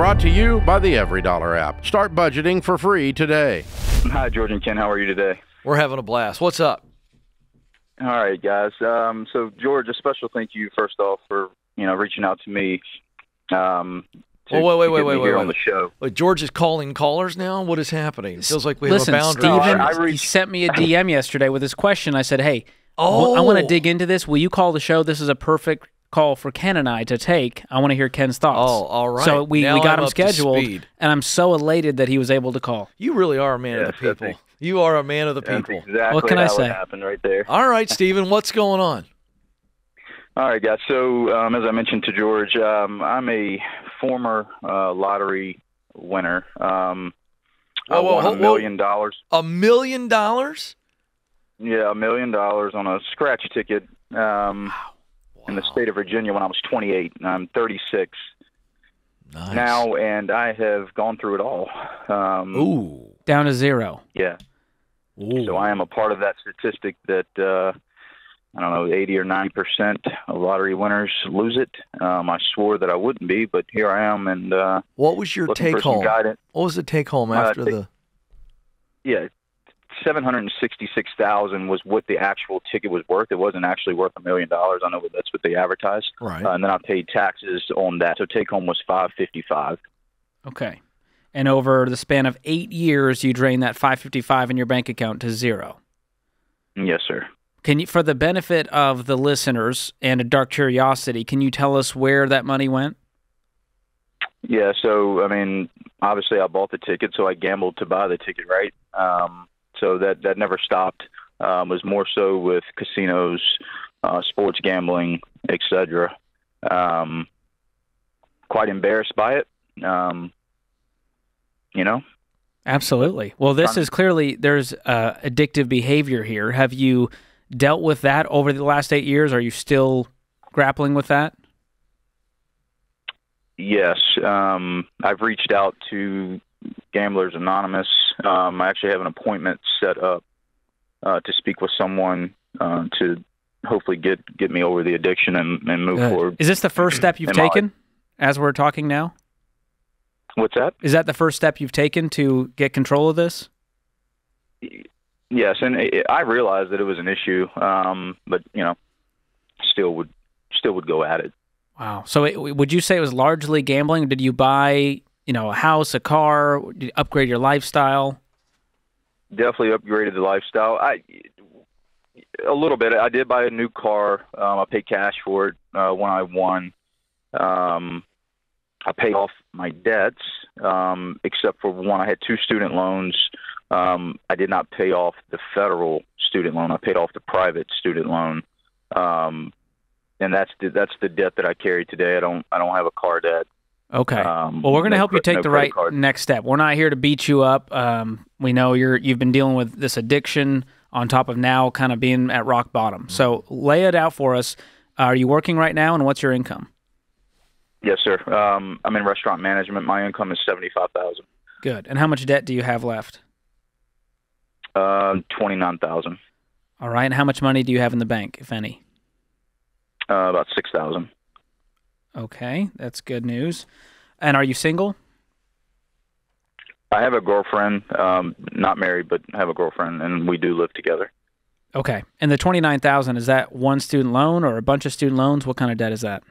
Brought to you by the EveryDollar app. Start budgeting for free today. Hi, George and Ken. How are you today? We're having a blast. What's up? All right, guys. Um, so, George, a special thank you first off for you know reaching out to me. Um, to, Oh, wait, wait, wait, wait, wait, here wait, on the show. Wait, George is calling callers now. What is happening? It feels like we Listen, have a boundary. Steven, I- I he sent me a DM yesterday with this question. I said, "Hey, Oh. I want to dig into this. Will you call the show? This is a perfect call for Ken and I to take. I want to hear Ken's thoughts." Oh, all right. So we, Now we got I'm him scheduled, speed. and I'm so elated that he was able to call. You really are a man of the people. that's. You are a man of the That's people. exactly What can I say? Happened right there. All right, Stephen, what's going on? All right, guys. So, um, as I mentioned to George, um, I'm a former uh, lottery winner. Um, I Whoa, whoa, won whoa, a million dollars. A million dollars? Yeah, a million dollars on a scratch ticket um, in the state of Virginia when I was 28. and I'm 36 Nice. now, and I have gone through it all. Um, Ooh. Down to zero. Yeah. Ooh. So I am a part of that statistic that uh, I don't know, 80 or 90 percent of lottery winners lose it. Um, I swore that I wouldn't be, but here I am, and uh, what was your take home? guidance. What was the take home Uh, after take- the? Yeah, 766,000 was what the actual ticket was worth. It wasn't actually worth a million dollars. I know that's what they advertised. Right. Uh, and then I paid taxes on that, so take home was 555. Okay. And over the span of eight years, you drain that 555 in your bank account to zero. Yes, sir. Can you, for the benefit of the listeners and a dark curiosity, can you tell us where that money went? Yeah, so I mean, obviously I bought the ticket, so I gambled to buy the ticket, right? Um, so that that never stopped. Um, was more so with casinos, uh, sports gambling, etc. Um, quite embarrassed by it. Um, you know, Absolutely. Well, this is clearly there's uh, addictive behavior here. Have you dealt with that over the last eight years? Are you still grappling with that? yes, um, I've reached out to Gamblers Anonymous. Um, I actually have an appointment set up uh, to speak with someone uh, to hopefully get get me over the addiction and, and move Good. forward. Is this the first step you've taken as we're talking now? What's that? Is that the first step you've taken to get control of this? Yes, and it, I realized that it was an issue, um, but you know, still would still would go at it. Wow. So it, would you say it was largely gambling? Did you buy, you know, a house, a car, upgrade your lifestyle? Definitely upgraded the lifestyle. I a little bit. I did buy a new car. Um, I paid cash for it uh, when I won. Um, I paid off my debts, um, except for one. I had two student loans. Um, I did not pay off the federal student loan. I paid off the private student loan, um, and that's the, that's the debt that I carry today. I don't I don't have a car debt. Okay. Um, well, we're going to no help you take no the right card. next step. We're not here to beat you up. Um, we know you're you've been dealing with this addiction on top of now kind of being at rock bottom. So lay it out for us. Are you working right now, and what's your income? Yes, sir. Um, I'm in restaurant management. My income is seventy five thousand. Good. And how much debt do you have left? Uh, twenty nine thousand. All right. And how much money do you have in the bank, if any? Uh, about six thousand. Okay, that's good news. And are you single? I have a girlfriend. Um, not married, but I have a girlfriend, and we do live together. Okay. And the twenty nine thousand is that one student loan or a bunch of student loans? What kind of debt is that?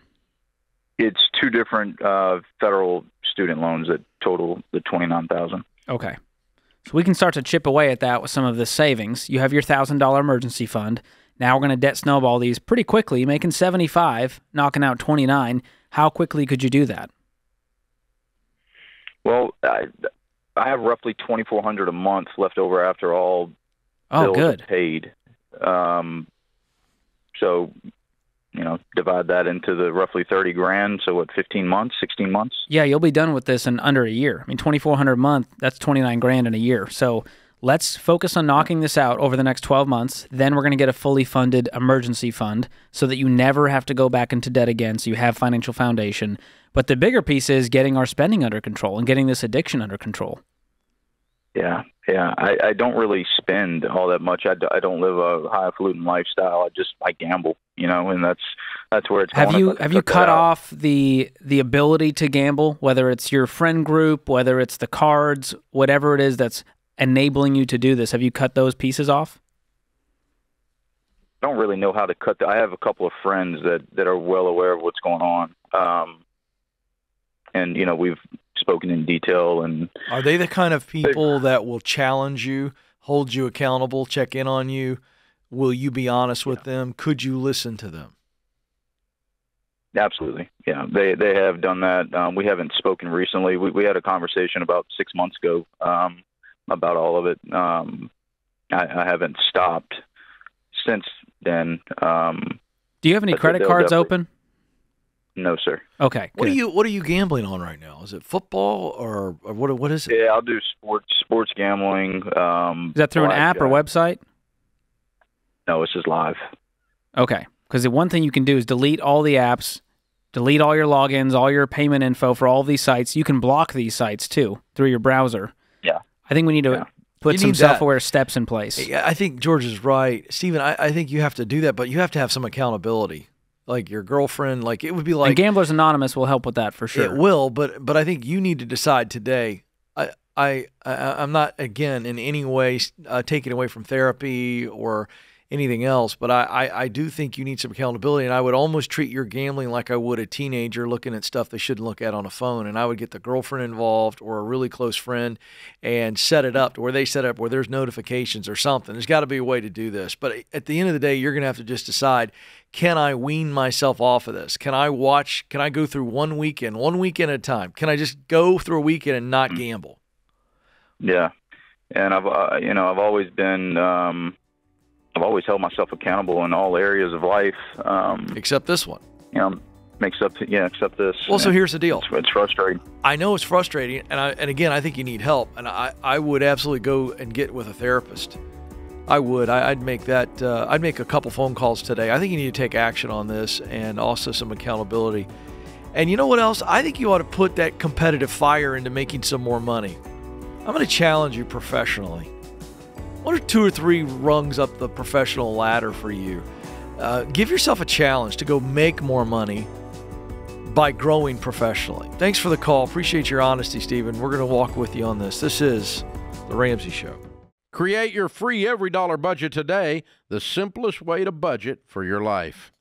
It's two different uh, federal student loans that total the twenty nine thousand. Okay. So we can start to chip away at that with some of the savings. You have your thousand dollar emergency fund. Now we're going to debt snowball these pretty quickly, making seventy five, knocking out twenty nine. How quickly could you do that? Well, I, I have roughly twenty four hundred a month left over after all Oh, bills good. paid. Um, so, you know, divide that into the roughly thirty grand. So what, fifteen months, sixteen months? Yeah, you'll be done with this in under a year. I mean, twenty four hundred a month. That's twenty nine grand in a year. So let's focus on knocking this out over the next twelve months. Then we're going to get a fully funded emergency fund so that you never have to go back into debt again. So you have financial foundation. But the bigger piece is getting our spending under control and getting this addiction under control. Yeah, yeah. I, I don't really spend all that much. I, d- I don't live a highfalutin lifestyle. I just I gamble. you know, and that's that's where it's. Have you have you cut off the the ability to gamble, whether it's your friend group, whether it's the cards, whatever it is that's enabling you to do this? Have you cut those pieces off? I don't really know how to cut. The, I have a couple of friends that that are well aware of what's going on, um, and you know we've spoken in detail and Are they the kind of people that will challenge you, hold you accountable, check in on you? Will you be honest with them? Could you listen to them? Absolutely, yeah. They they have done that. Um, we haven't spoken recently. We we had a conversation about six months ago um, about all of it. Um, I, I haven't stopped since then. Um, Do you have any credit cards open? no, sir. Okay. What are you What are you gambling on right now? Is it football or, or what? What is it? Yeah, I'll do sports sports gambling. Um, Is that through an app or website? No, it's just live. Okay. Because the one thing you can do is delete all the apps, delete all your logins, all your payment info for all these sites. You can block these sites too through your browser. Yeah. I think we need to Yeah. put You some self-aware steps in place. Yeah, I think George is right, Stephen. I, I think you have to do that, but you have to have some accountability. Like your girlfriend, like it would be like and Gamblers Anonymous will help with that for sure. It will, but but I think you need to decide today. I I, I I'm not again in any way uh, taking away from therapy or anything else, but I, I I do think you need some accountability, and I would almost treat your gambling like I would a teenager looking at stuff they shouldn't look at on a phone, and I would get the girlfriend involved or a really close friend and set it up to where they set up where there's notifications or something. There's got to be a way to do this, but at the end of the day, you're going to have to just decide can I wean myself off of this? Can I watch? Can I go through one weekend, one weekend at a time? Can I just go through a weekend and not gamble? Yeah, and I've uh, you know I've always been um, I've always held myself accountable in all areas of life. Um, Except this one. you know, makes up yeah, except this. Well, so here's the deal. it's, it's frustrating. I know it's frustrating, and I and again, I think you need help, and I I would absolutely go and get with a therapist. I would. I, I'd make that. Uh, I'd make a couple phone calls today. I think you need to take action on this, and also some accountability. And you know what else? I think you ought to put that competitive fire into making some more money. I'm going to challenge you professionally. What are two or three rungs up the professional ladder for you? Uh, give yourself a challenge to go make more money by growing professionally. Thanks for the call. Appreciate your honesty, Stephen. We're going to walk with you on this. This is The Ramsey Show. Create your free EveryDollar budget today, the simplest way to budget for your life.